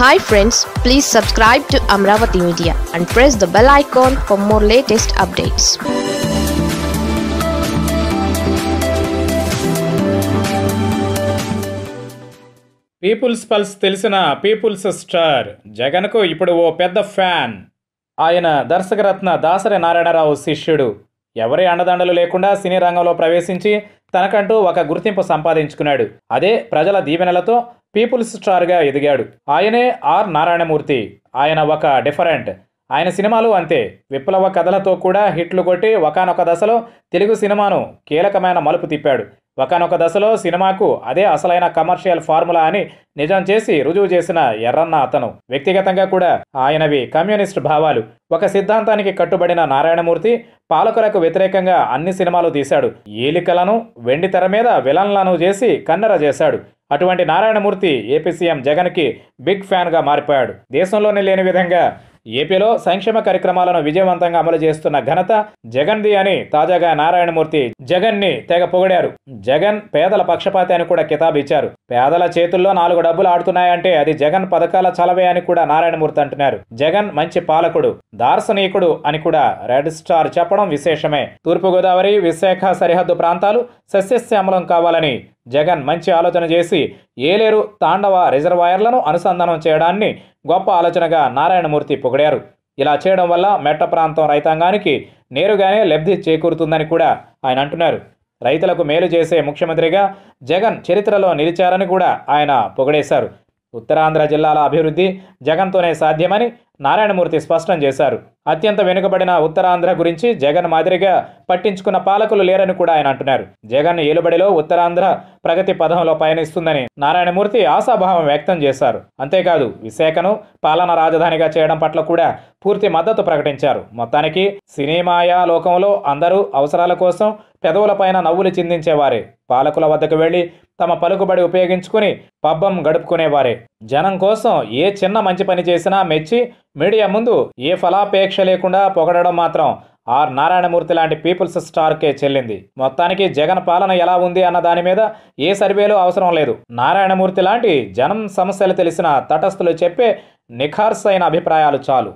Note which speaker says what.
Speaker 1: Hi friends please subscribe to Amaravati media and press the bell icon for more latest updates
Speaker 2: people's pulse తెలిసిన people's star జగన్కు ఇప్పుడు ఓ పెద్ద fan. ఆయన దర్శకరత్న దాసరి నారాయణరావు శిష్యుడు. ఎవరి అండదండలు లేకుండా సినీ రంగంలో ప్రవేశించి తనకంటూ ఒక గుర్తింపు సంపాదించుకున్నాడు. అదే ప్రజల దీవెనలతో పీపుల్స్ స్టార్గా ఎదిగాడు. ఆయనే ఆర్ నారాయణమూర్తి. ఆయన ఒక డిఫరెంట్. ఆయన సినిమాలు అంతే. విప్లవ కథలతో కూడా హిట్లు కొట్టి ఒకనొక దశలో తెలుగు సినిమాను కీలకమైన మలుపు తిప్పాడు. ఒకనొక దశలో సినిమాకు అదే అసలైన కమర్షియల్ ఫార్ములా అని నిజం చేసి రుజువు చేసిన ఎర్రన్న అతను. వ్యక్తిగతంగా కూడా ఆయనవి కమ్యూనిస్ట్ భావాలు. ఒక సిద్ధాంతానికి కట్టుబడిన నారాయణమూర్తి పాలకులకు వ్యతిరేకంగా అన్ని సినిమాలు తీశాడు. ఏలికలను వెండితెర మీద విలన్లను చేసి కన్నెర చేశాడు. అటువంటి నారాయణమూర్తి ఏపీ సీఎం జగన్కి బిగ్ ఫ్యాన్గా మారిపోయాడు. దేశంలోనే లేని విధంగా ఏపీలో సంక్షేమ కార్యక్రమాలను విజయవంతంగా అమలు చేస్తున్న ఘనత జగన్ది అని తాజాగా నారాయణమూర్తి జగన్ని తెగ పొగిడారు. జగన్ పేదల పక్షపాతి అని కూడా కితాబు ఇచ్చారు. పేదల చేతుల్లో నాలుగు డబ్బులు ఆడుతున్నాయంటే అది జగన్ పథకాల చలవే అని కూడా నారాయణమూర్తి అంటున్నారు. జగన్ మంచి పాలకుడు దార్శనీకుడు అని కూడా రెడ్ స్టార్ చెప్పడం విశేషమే. తూర్పుగోదావరి విశాఖ సరిహద్దు ప్రాంతాలు సస్యశ్యామలం కావాలని జగన్ మంచి ఆలోచన చేసి ఏలేరు తాండవ రిజర్వాయర్లను అనుసంధానం చేయడాన్ని గొప్ప ఆలోచనగా నారాయణమూర్తి పొగిడారు. ఇలా చేయడం వల్ల మెట్ట ప్రాంతం రైతాంగానికి నేరుగానే లబ్ధి చేకూరుతుందని కూడా ఆయన అంటున్నారు. రైతులకు మేలు చేసే ముఖ్యమంత్రిగా జగన్ చరిత్రలో నిలిచారని కూడా ఆయన పొగిడేశారు. ఉత్తరాంధ్ర జిల్లాల అభివృద్ధి జగన్తోనే సాధ్యమని నారాయణమూర్తి స్పష్టం చేశారు. అత్యంత వెనుకబడిన ఉత్తరాంధ్ర గురించి జగన్ మాదిరిగా పట్టించుకున్న పాలకులు లేరని కూడా ఆయన అంటున్నారు. జగన్ ఏలుబడిలో ఉత్తరాంధ్ర ప్రగతి పథంలో పయనిస్తుందని నారాయణమూర్తి ఆశాభావం వ్యక్తం చేశారు. అంతేకాదు విశాఖను పాలన రాజధానిగా చేయడం పట్ల కూడా పూర్తి మద్దతు ప్రకటించారు. మొత్తానికి సినిమాయా లోకంలో అందరూ అవసరాల కోసం పెదవులపైన నవ్వులు చిందించేవారే. పాలకుల వద్దకు వెళ్ళి తమ పలుకుబడి ఉపయోగించుకుని పబ్బం గడుపుకునేవారే. జనం కోసం ఏ చిన్న మంచి పని చేసినా మెచ్చి మీడియా ముందు ఏ ఫలాపేక్ష లేకుండా పొగడడం మాత్రం ఆర్ నారాయణమూర్తి లాంటి పీపుల్స్ స్టార్కే చెల్లింది. మొత్తానికి జగన్ పాలన ఎలా ఉంది అన్న దాని మీద ఏ సర్వేలు అవసరం లేదు. నారాయణమూర్తి లాంటి జనం సమస్యలు తెలిసిన తటస్థులు చెప్పే నిఖార్సైన అభిప్రాయాలు చాలు.